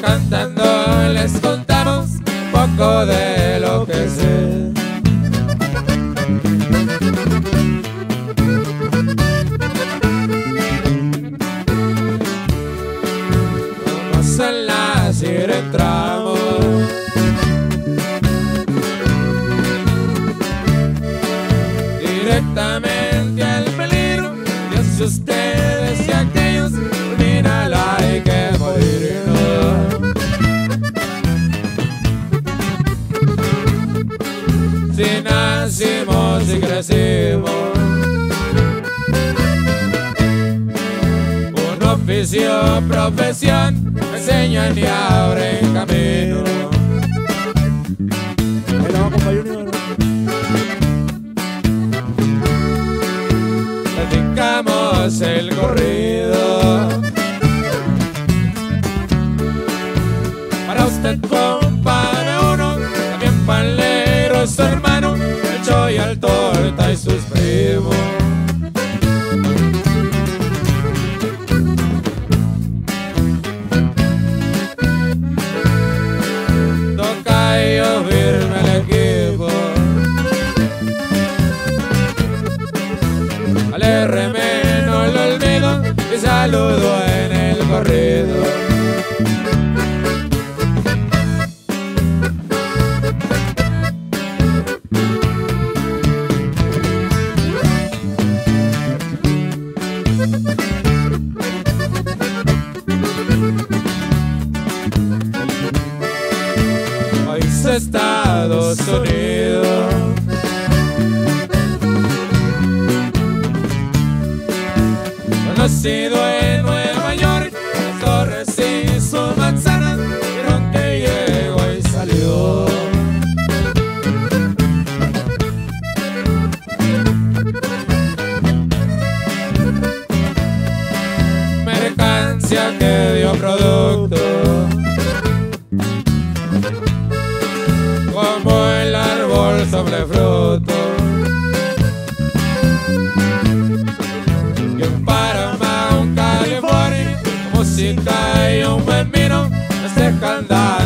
Cantando les contamos un poco de lo que sé. Vamos a la entramos. Directamente Un oficio, profesión, me enseñan y abren camino. Dedicamos el corrido. Saludo en el corrido. País Estados Unidos. Conocido Que dio producto. como el árbol sobre fruto. Y en Paramount, California, música y un buen vino nos dejan dándose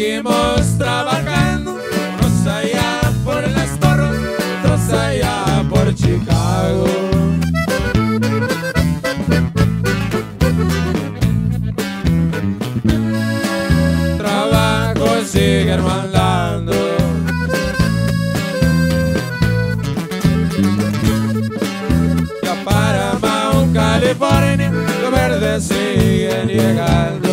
Seguimos trabajando, unos allá por las torres, otros allá por Chicago. Trabajo sigue mandando. Ya para Mount California, los verdes siguen llegando.